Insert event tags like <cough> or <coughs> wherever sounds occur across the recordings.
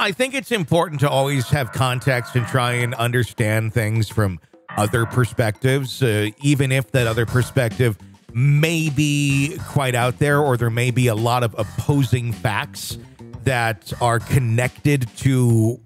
I think it's important to always have context and try and understand things from other perspectives, uh, even if that other perspective may be quite out there or there may be a lot of opposing facts that are connected to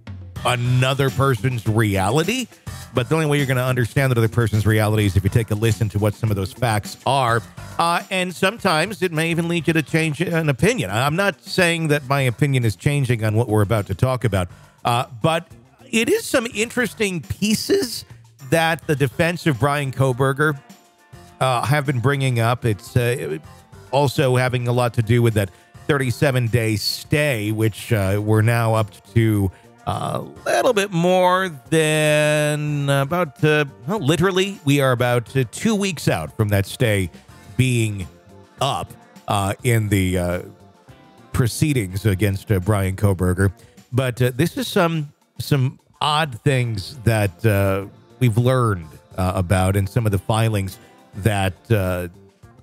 another person's reality. But the only way you're going to understand that other person's reality is if you take a listen to what some of those facts are. Uh, and sometimes it may even lead you to change an opinion. I'm not saying that my opinion is changing on what we're about to talk about, uh, but it is some interesting pieces that the defense of Bryan Kohberger uh, have been bringing up. It's uh, also having a lot to do with that 37 day stay, which uh, we're now up to a little bit more than about, uh, well, literally, we are about uh, two weeks out from that stay being up uh, in the uh, proceedings against uh, Bryan Kohberger. But uh, this is some some odd things that we've learned about in some of the filings that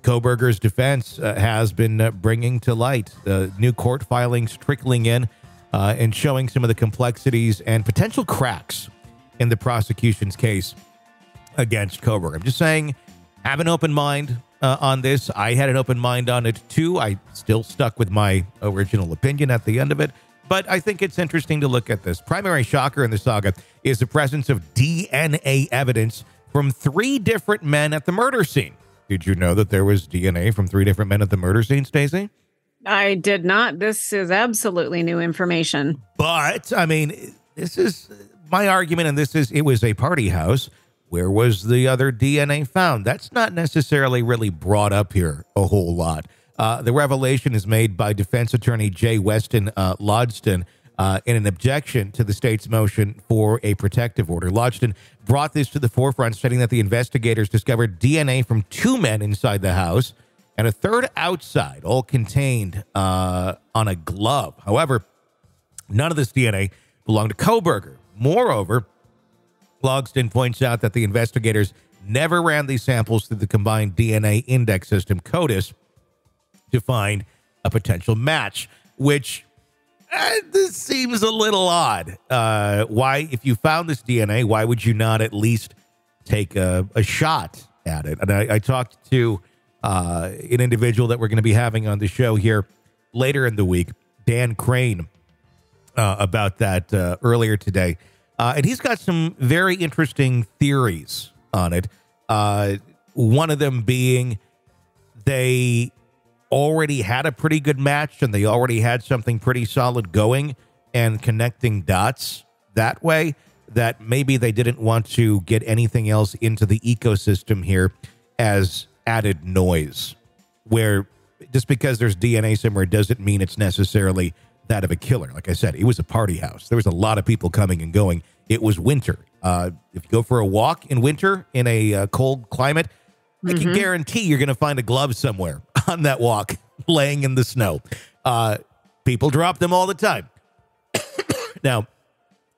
Kohberger's defense has been bringing to light. New court filings trickling in uh, and showing some of the complexities and potential cracks in the prosecution's case against Kohberger. I'm just saying, have an open mind uh, on this. I had an open mind on it too. I still stuck with my original opinion at the end of it. But I think it's interesting to look at this. Primary shocker in the saga is the presence of DNA evidence from three different men at the murder scene. Did you know that there was DNA from three different men at the murder scene, Stacey? I did not. This is absolutely new information. But I mean, this is my argument, and this is it was a party house. Where was the other DNA found? That's not necessarily really brought up here a whole lot. Uh, the revelation is made by defense attorney Jay Weston uh, Logsdon uh, in an objection to the state's motion for a protective order. Logsdon brought this to the forefront, stating that the investigators discovered DNA from two men inside the house and a third outside, all contained uh, on a glove. However, none of this DNA belonged to Kohberger. Moreover, Logsdon points out that the investigators never ran these samples through the combined DNA index system, CODIS, to find a potential match, which uh, this seems a little odd. Uh, why, if you found this DNA, why would you not at least take a, a shot at it? And I, I talked to uh, an individual that we're going to be having on the show here later in the week, Dan Crane, uh, about that uh, earlier today. Uh, and he's got some very interesting theories on it. Uh, one of them being they already had a pretty good match and they already had something pretty solid going and connecting dots that way that maybe they didn't want to get anything else into the ecosystem here as added noise where just because there's DNA somewhere doesn't mean it's necessarily that of a killer. Like I said, it was a party house. There was a lot of people coming and going. It was winter. Uh, if you go for a walk in winter in a uh, cold climate, I can guarantee you're going to find a glove somewhere <laughs> on that walk laying in the snow. Uh, people drop them all the time. <coughs> now,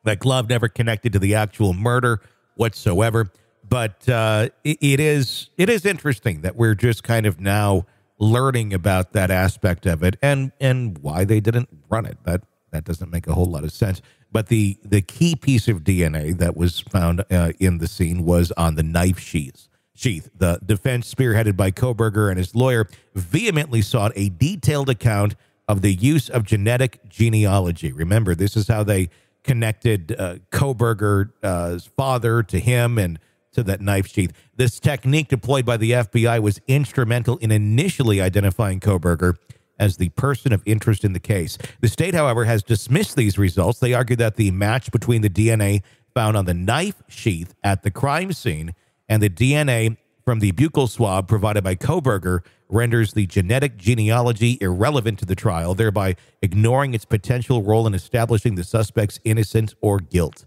that glove never connected to the actual murder whatsoever, but uh, it, it is it is interesting that we're just kind of now learning about that aspect of it and and why they didn't run it. That that doesn't make a whole lot of sense. But the the key piece of DNA that was found uh, in the scene was on the knife sheath. Sheath. The defense, spearheaded by Kohberger and his lawyer, vehemently sought a detailed account of the use of genetic genealogy. Remember, this is how they connected uh, Kohberger's uh, father to him and to that knife sheath. This technique deployed by the FBI was instrumental in initially identifying Kohberger as the person of interest in the case. The state, however, has dismissed these results. They argue that the match between the DNA found on the knife sheath at the crime scene and the DNA from the buccal swab provided by Kohberger renders the genetic genealogy irrelevant to the trial, thereby ignoring its potential role in establishing the suspect's innocence or guilt.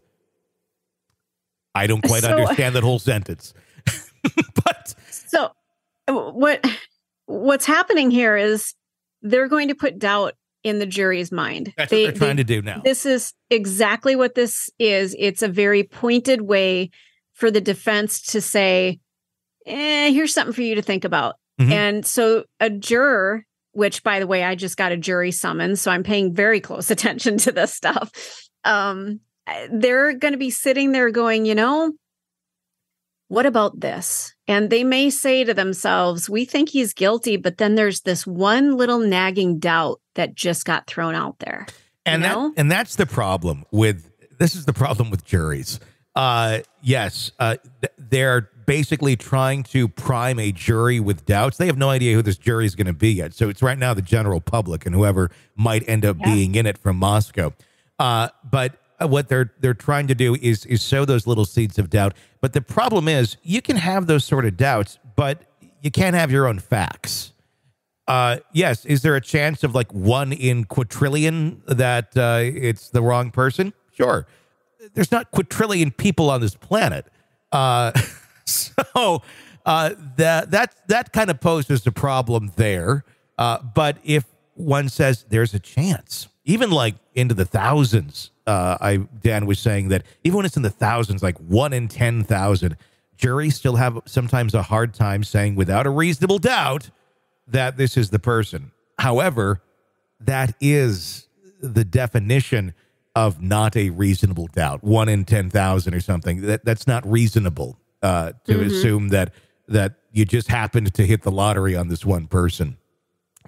I don't quite So- understand that whole sentence. <laughs> but So what what's happening here is they're going to put doubt in the jury's mind. that's They- what they're trying they- to do now. This is exactly what this is. It's a very pointed way for the defense to say, eh, here's something for you to think about. Mhm. And so a juror which by the way, I just got a jury summons, so I'm paying very close <laughs> attention to this stuff. Um, they're going to be sitting there going, you know, what about this? And they may say to themselves, we think he's guilty, but then there's this one little nagging doubt that just got thrown out there. And you that, and that's the problem with this is the problem with juries. Uh, yes, uh, th- they're basically trying to prime a jury with doubts. They have no idea who this jury is going to be yet. So it's right now the general public and whoever might end up Yeah. being in it from Moscow. Uh, but what they're they're trying to do is is sow those little seeds of doubt. But the problem is, you can have those sort of doubts, but you can't have your own facts. Uh, yes. Is there a chance of like one in quadrillion that uh, it's the wrong person? Sure. There's not quadrillion people on this planet. Uh, <laughs> so uh, that that that kind of poses a problem there. Uh, but if one says there's a chance, even like into the thousands, uh, I Dan was saying that even when it's in the thousands, like one in ten thousand, juries still have sometimes a hard time saying without a reasonable doubt that this is the person. However, that is the definition of not a reasonable doubt. One in ten thousand or something. That that's not reasonable uh, to Mhm. assume that that you just happened to hit the lottery on this one person.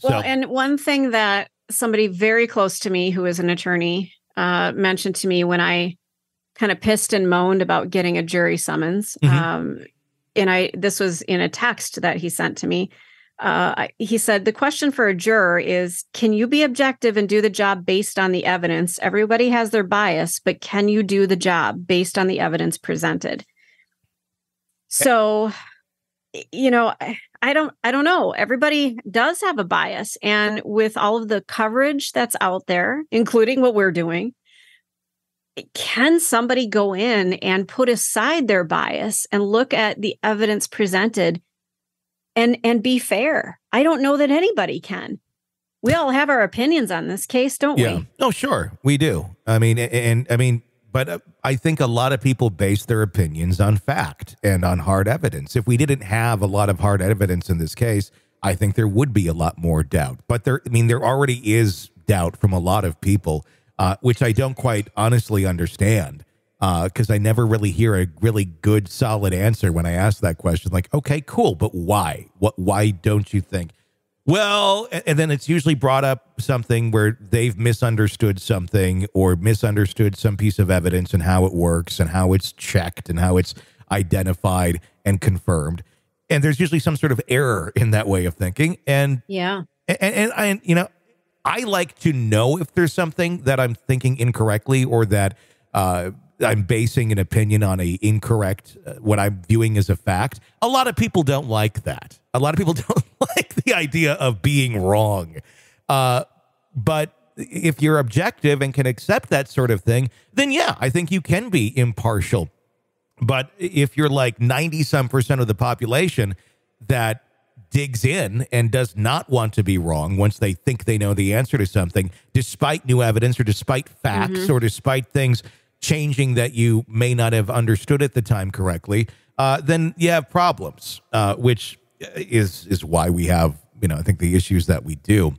Well, so and one thing that somebody very close to me, who is an attorney, uh, mentioned to me when I kind of pissed and moaned about getting a jury summons. Mhm. Um, and I, this was in a text that he sent to me. Uh, he said, The question for a juror is Can you be objective and do the job based on the evidence? Everybody has their bias, but can you do the job based on the evidence presented? So, you know, I- don't I don't know. Everybody does have a bias and with all of the coverage that's out there, including what we're doing, eh, can somebody go in and put aside their bias and look at the evidence presented and and be fair? I don't know that anybody can. We all have our opinions on this case, don't yeah, we? oh sure, we do. I mean, a- and, I mean, but uh, I think a lot of people base their opinions on fact and on hard evidence. If we didn't have a lot of hard evidence in this case, I think there would be a lot more doubt. But there, I mean, there already is doubt from a lot of people, uh, which I don't quite honestly understand because I never really hear a really good, solid answer when I ask that question. Like, okay, cool, but why? What? Why don't you think? Well, and then it's usually brought up something where they've misunderstood something or misunderstood some piece of evidence and how it works and how it's checked and how it's identified and confirmed. And there's usually some sort of error in that way of thinking. And Yeah. and, and I, you know, I like to know if there's something that I'm thinking incorrectly or that uh, I'm basing an opinion on a incorrect, uh, what I'm viewing as a fact. A lot of people don't like that. A lot of people <laughs> don't like the idea of being wrong. Uh, but if you're objective and can accept that sort of thing, then yeah, I think you can be impartial. But if you're like 90 some percent of the population that digs in and does not want to be wrong once they think they know the answer to something, despite new evidence or despite facts or despite things changing that you may not have understood at the time correctly, uh, then you have problems, uh, which is is why we have, you know, I think the issues that we do.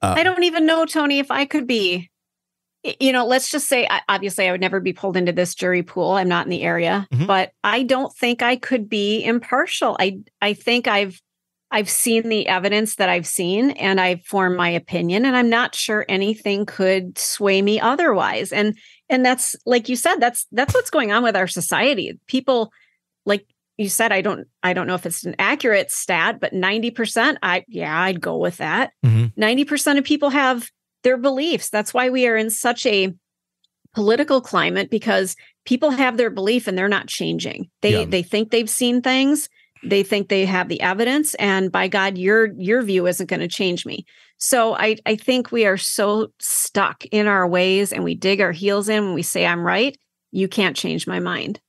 I don't even know, Tony, if I could be. You know, let's just say, obviously, I would never be pulled into this jury pool. I'm not in the area, Mhm. but I don't think I could be impartial. I I think I've I've seen the evidence that I've seen, and I've formed my opinion, and I'm not sure anything could sway me otherwise. And and that's like you said, that's that's what's going on with our society. People, like you said, I don't I don't know if it's an accurate stat, but ninety percent, I yeah, I'd go with that. Mhm. 90% of people have their beliefs. That's why we are in such a political climate because people have their belief and they're not changing. They Yeah. they think they've seen things, they think they have the evidence and by God your your view isn't going to change me. So I I think we are so stuck in our ways and we dig our heels in when we say I'm right, you can't change my mind.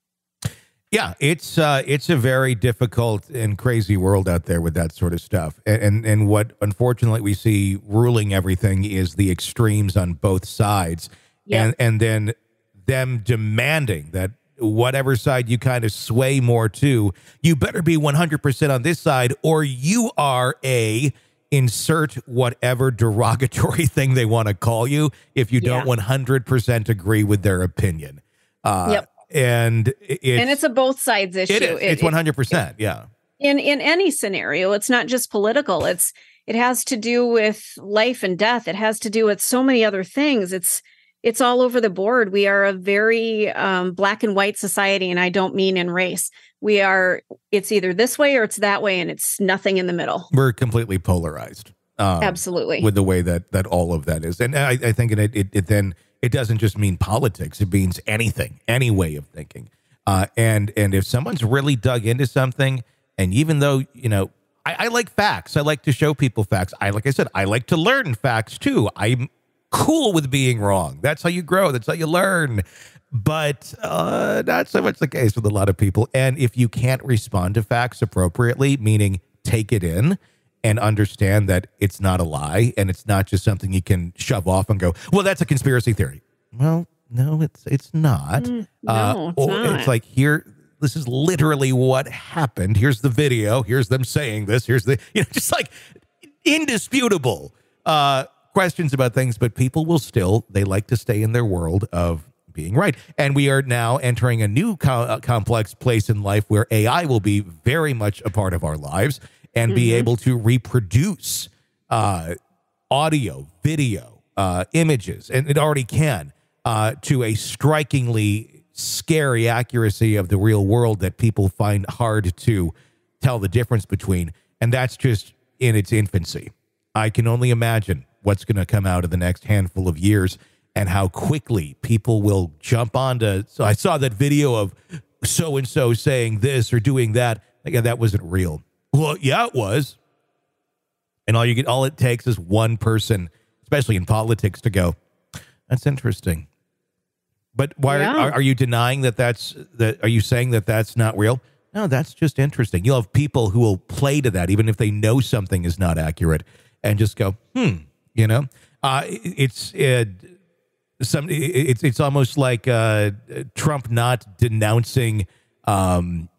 Yeah, it's uh, it's a very difficult and crazy world out there with that sort of stuff, and, and and what unfortunately we see ruling everything is the extremes on both sides, Yeah. and and then them demanding that whatever side you kind of sway more to, you better be one hundred percent on this side, or you are a insert whatever derogatory <laughs> thing they want to call you if you Yeah. don't 100% agree with their opinion. Uh, Yep. And it's, and it's a both sides issue. it is. It- it's it- 100%. yeah. in in any scenario it's not just political it's it has to do with life and death it has to do with so many other things it's it's all over the board we are a very um, black and white society and i don't mean in race we are it's either this way or it's that way and it's nothing in the middle We're completely polarized. Um, absolutely with the way that that all of that is. And I, I think it, it it then it doesn't just mean politics; it means anything, any way of thinking. Uh, and and if someone's really dug into something, and even though you know, I, I like facts, I like to show people facts. I like I said, I like to learn facts too. I'm cool with being wrong. That's how you grow. That's how you learn. But uh, not so much the case with a lot of people. And if you can't respond to facts appropriately, meaning take it in and understand that it's not a lie and it's not just something you can shove off and go, well, that's a conspiracy theory. Well, no, it's it's not. Mm, Uh, no, it's or not. it's like here. This is literally what happened. Here's the video. Here's them saying this. Here's the you know just like indisputable uh, questions about things, but people will still they like to stay in their world of being right. And we are now entering a new co- uh, complex place in life where AI will be very much a part of our lives and be able to reproduce uh, audio, video, uh, images, and it already can uh, to a strikingly scary accuracy of the real world that people find hard to tell the difference between. And that's just in its infancy. I can only imagine what's going to come out of the next handful of years and how quickly people will jump onto. So I saw that video of so and so saying this or doing that. Like, yeah, that wasn't real. Well, yeah, it was. And all you get, all it takes is one person, especially in politics, to go. That's interesting. But why Yeah. are, are you denying that that's that? Are you saying that that's not real? No, that's just interesting. You'll have people who will play to that, even if they know something is not accurate, and just go, hmm, you know. Uh, it's it, some. It's it's almost like uh, Trump not denouncing um,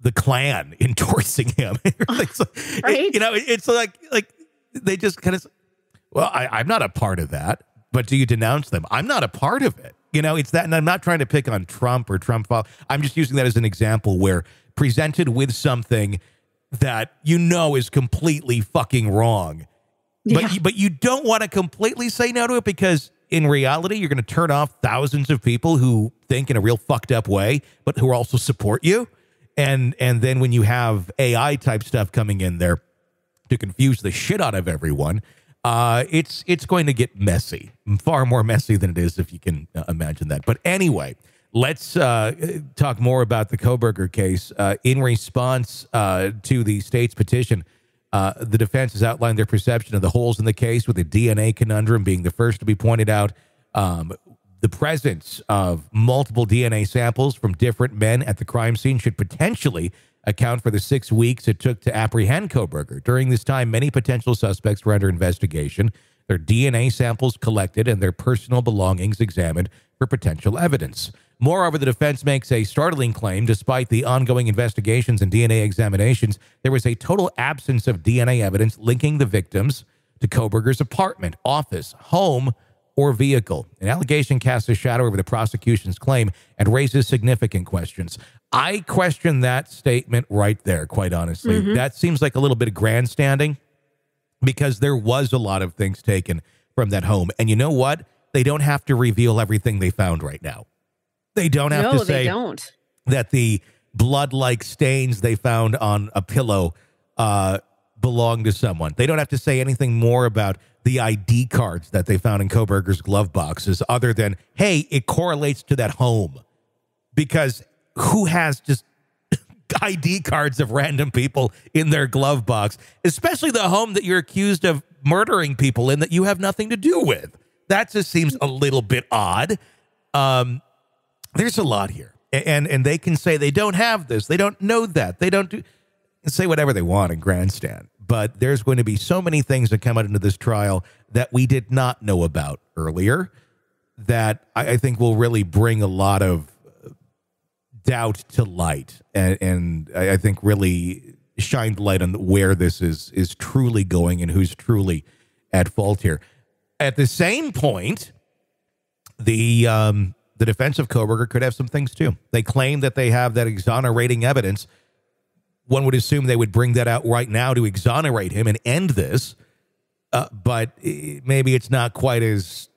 the Klan <laughs> endorsing him. <laughs> Right. You know, it's like like they just kind of. Well, I, I'm not a part of that, but do you denounce them? I'm not a part of it. You know, it's that, and I'm not trying to pick on Trump or Trump. I'm just using that as an example where presented with something that you know is completely fucking wrong, but Yeah. you, but you don't want to completely say no to it because in reality you're going to turn off thousands of people who think in a real fucked up way, but who also support you. And and then when you have AI type stuff coming in there to confuse the shit out of everyone, uh, it's it's going to get messy, far more messy than it is if you can uh, imagine that. But anyway, let's uh, talk more about the Kohberger case. Uh, in response uh, to the state's petition, uh, the defense has outlined their perception of the holes in the case, with the DNA conundrum being the first to be pointed out. Um, the presence of multiple DNA samples from different men at the crime scene should potentially account for the six weeks it took to apprehend Kohberger. During this time, many potential suspects were under investigation, their DNA samples collected, and their personal belongings examined for potential evidence. Moreover, the defense makes a startling claim. Despite the ongoing investigations and DNA examinations, there was a total absence of DNA evidence linking the victims to Kohberger's apartment, office, home, or vehicle. An allegation casts a shadow over the prosecution's claim and raises significant questions. I question that statement right there, quite honestly. Mm-hmm. That seems like a little bit of grandstanding because there was a lot of things taken from that home. And you know what? They don't have to reveal everything they found right now. They don't have no to say they don't that the blood like stains they found on a pillow uh, belong to someone. They don't have to say anything more about the ID cards that they found in Kohberger's glove boxes, other than, hey, it correlates to that home. Because who has just <coughs> ID cards of random people in their glove box, especially the home that you're accused of murdering people in that you have nothing to do with? That just seems a little bit odd. Um, there's a lot here. And and they can say they don't have this. They don't know that. They don't do say whatever they want in grandstand. But there's going to be so many things that come out into this trial that we did not know about earlier that i, I think will really bring a lot of doubt to light and, and I, I think really shined light on where this is is truly going and who's truly at fault here. At the same point, the um, the defense of Kohberger could have some things too. They claim that they have that exonerating evidence. One would assume they would bring that out right now to exonerate him and end this. Uh, but maybe it's not quite as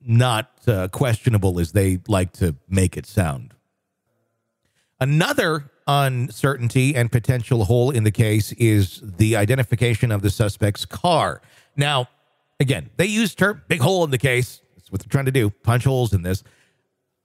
not uh, questionable as they like to make it sound. Another uncertainty and potential hole in the case is the identification of the suspect's car. Now, again, they use term big hole in the case. That's what they're trying to do, punch holes in this.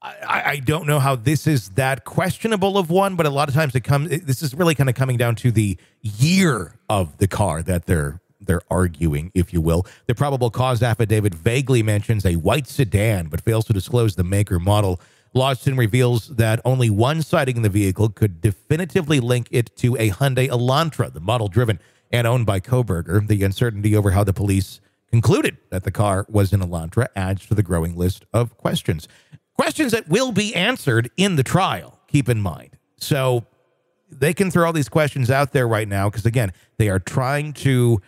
I, I don't know how this is that questionable of one, but a lot of times it comes. This is really kind of coming down to the year of the car that they're they're arguing, if you will. The probable cause affidavit vaguely mentions a white sedan, but fails to disclose the maker model. Lawson reveals that only one sighting in the vehicle could definitively link it to a Hyundai Elantra, the model driven and owned by Kohberger. The uncertainty over how the police concluded that the car was an Elantra adds to the growing list of questions. Questions that will be answered in the trial, keep in mind. So they can throw all these questions out there right now because, again, they are trying to.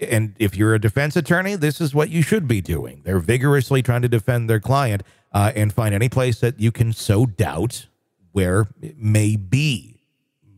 And if you're a defense attorney, this is what you should be doing. They're vigorously trying to defend their client uh, and find any place that you can sow doubt where it may be.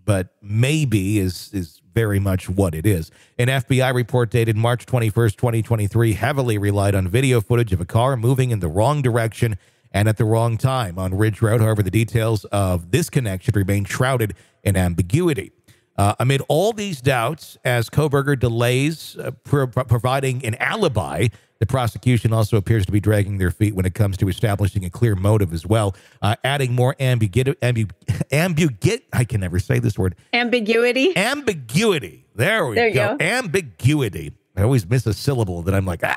But maybe is is very much what it is. An FBI report dated March 21st, 2023, heavily relied on video footage of a car moving in the wrong direction and at the wrong time on Ridge Road. However, the details of this connection remain shrouded in ambiguity. Uh, amid all these doubts, as Kohberger delays uh, pro- providing an alibi, the prosecution also appears to be dragging their feet when it comes to establishing a clear motive as well, uh, adding more ambiguity. Ambu- <laughs> ambu- I can never say this word. Ambiguity. Ambiguity. There we there go. go. Ambiguity. I always miss a syllable that I'm like, ah,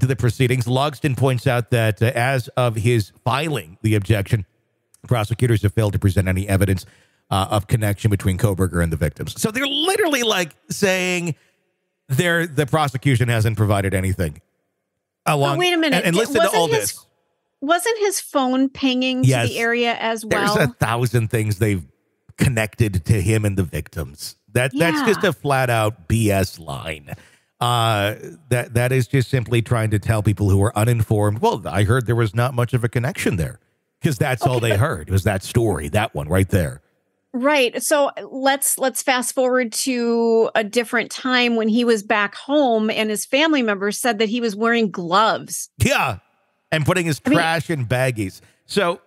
to the proceedings. Logsdon points out that uh, as of his filing the objection, prosecutors have failed to present any evidence uh, of connection between Kohberger and the victims. So they're literally like saying they're, the prosecution hasn't provided anything. Along, wait a minute. And, and listen to all his- this. Wasn't his phone pinging Yes. to the area as well? There's a thousand things they've connected to him and the victims. That that's just a flat out BS line. Uh, that that is just simply trying to tell people who are uninformed. Well, I heard there was not much of a connection there because that's all they but- heard was that story, that one right there. Right. So let's let's fast forward to a different time when he was back home and his family members said that he was wearing gloves. Yeah, and putting his I mean- trash in baggies. So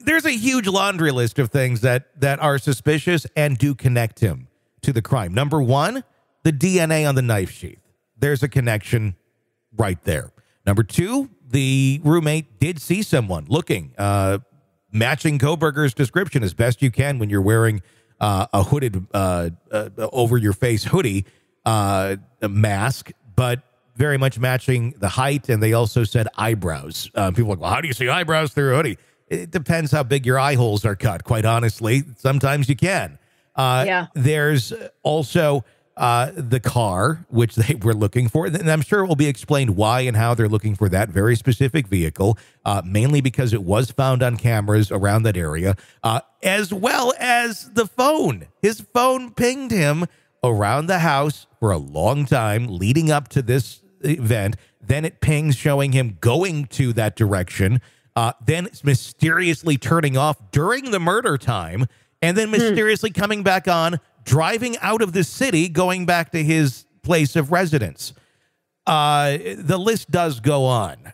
there's a huge laundry list of things that that are suspicious and do connect him to the crime. Number one, the DNA on the knife sheath. There's a connection right there. Number two, the roommate did see someone looking, uh, matching Kohberger's description as best you can when you're wearing uh, a hooded uh, uh, over your face hoodie uh, mask, but very much matching the height. And they also said eyebrows. Uh, people are like, well, how do you see eyebrows through a hoodie? It depends how big your eye holes are cut. Quite honestly, sometimes you can. Uh, Yeah. There's also uh, the car, which they were looking for. And I'm sure it will be explained why and how they're looking for that very specific vehicle, uh, mainly because it was found on cameras around that area, uh, as well as the phone. His phone pinged him around the house for a long time leading up to this event. Then it pings showing him going to that direction. Uh, then it's mysteriously turning off during the murder time, and then mysteriously coming back on, driving out of the city, going back to his place of residence. Uh, the list does go on,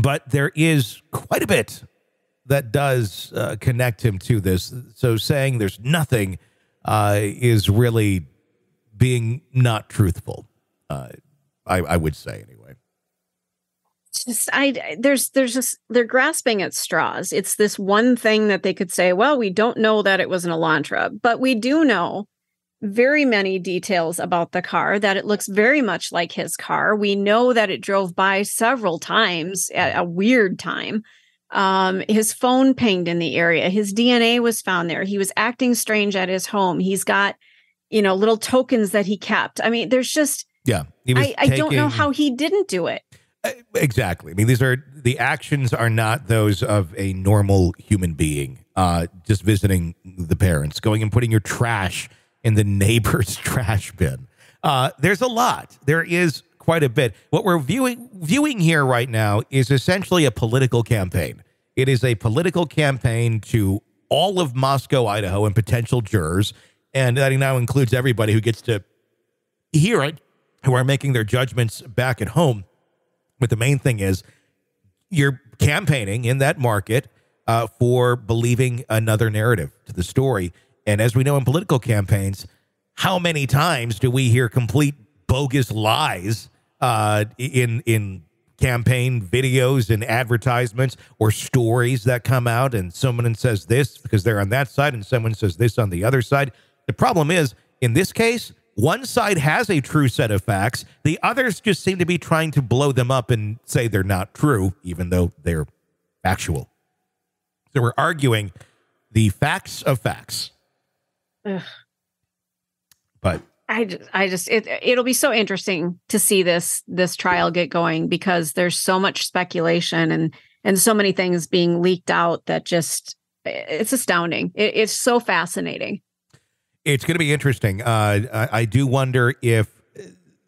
but there is quite a bit that does uh, connect him to this. So saying there's nothing uh, is really being not truthful. Uh, I, I would say. Just I there's there's just they're grasping at straws. It's this one thing that they could say, well, we don't know that it was an Elantra, but we do know very many details about the car that it looks very much like his car. We know that it drove by several times at a weird time. Um, his phone pinged in the area. His DNA was found there. He was acting strange at his home. He's got, you know, little tokens that he kept. I mean, there's just Yeah, I, I don't know how he didn't do it. Uh, Exactly. I mean, these are the actions are not those of a normal human being. Uh, just visiting the parents, going and putting your trash in the <laughs> neighbor's trash bin. Uh, there's a lot. There is quite a bit. What we're viewing viewing here right now is essentially a political campaign. It is a political campaign to all of Moscow, Idaho, and potential jurors, and that now includes everybody who gets to hear it, who are making their judgments back at home. But the main thing is you're campaigning in that market uh, for believing another narrative to the story. And as we know in political campaigns, how many times do we hear complete bogus lies uh, in in campaign videos and advertisements or stories that come out and someone says this because they're on that side and someone says this on the other side. The problem is in this case, one side has a true set of facts. The others just seem to be trying to blow them up and say they're not true, even though they're factual. So we're arguing the facts of facts. Ugh. But I just, I just it it'll be so interesting to see this this trial get going because there's so much speculation and and so many things being leaked out that just it's astounding. It, it's so fascinating. It's going to be interesting. Uh, I, I do wonder if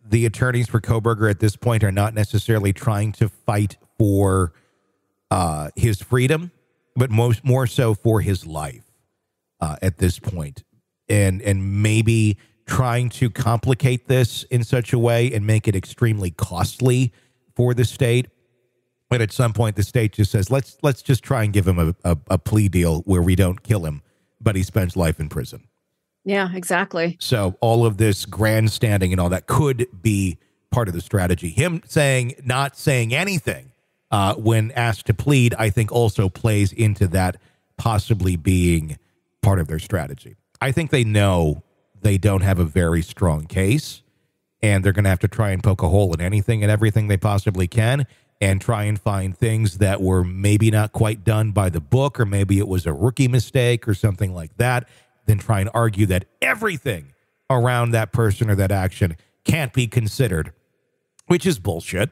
the attorneys for Kohberger at this point are not necessarily trying to fight for uh, his freedom, but most more so for his life uh, at this point, and and maybe trying to complicate this in such a way and make it extremely costly for the state. But at some point, the state just says, "Let's let's just try and give him a, a, a plea deal where we don't kill him, but he spends life in prison." Yeah, exactly. So all of this grandstanding and all that could be part of the strategy. Him saying not saying anything uh, when asked to plead, I think also plays into that possibly being part of their strategy. I think they know they don't have a very strong case, and they're going to have to try and poke a hole in anything and everything they possibly can. And try and find things that were maybe not quite done by the book, or maybe it was a rookie mistake or something like that then try and argue that everything around that person or that action can't be considered, which is bullshit.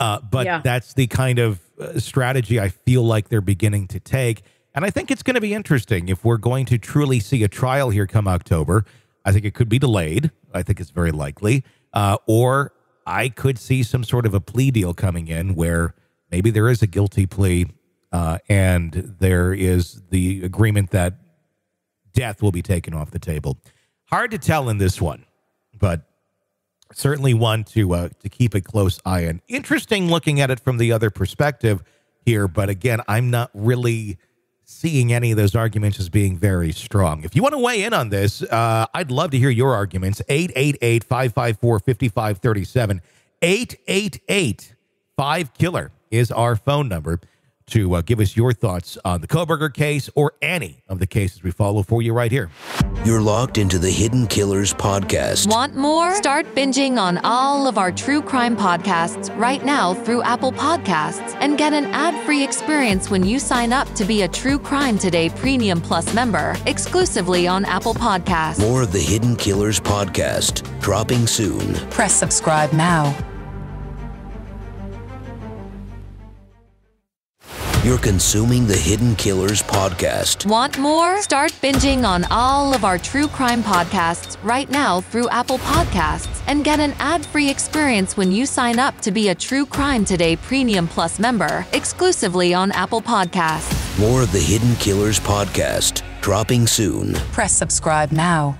Uh, but Yeah. that's the kind of uh, strategy I feel like they're beginning to take. And I think it's going to be interesting if we're going to truly see a trial here come October. I think it could be delayed. I think it's very likely. Uh, or I could see some sort of a plea deal coming in where maybe there is a guilty plea uh, and there is the agreement that death will be taken off the table. Hard to tell in this one, but certainly one to uh, to keep a close eye on. Interesting looking at it from the other perspective here, but again, I'm not really seeing any of those arguments as being very strong. If you want to weigh in on this, uh, I'd love to hear your arguments. 888 554 5537. 888 5 Killer is our phone number to uh, give us your thoughts on the Kohberger case or any of the cases we follow for you right here. You're locked into the Hidden Killers podcast. Want more? Start binging on all of our true crime podcasts right now through Apple Podcasts and get an ad free experience when you sign up to be a True Crime Today Premium Plus member exclusively on Apple Podcasts. More of the Hidden Killers podcast dropping soon. Press subscribe now. You're consuming the Hidden Killers podcast. Want more? Start binging on all of our true crime podcasts right now through Apple Podcasts and get an ad free experience when you sign up to be a True Crime Today Premium Plus member exclusively on Apple Podcasts. More of the Hidden Killers podcast dropping soon. Press subscribe now.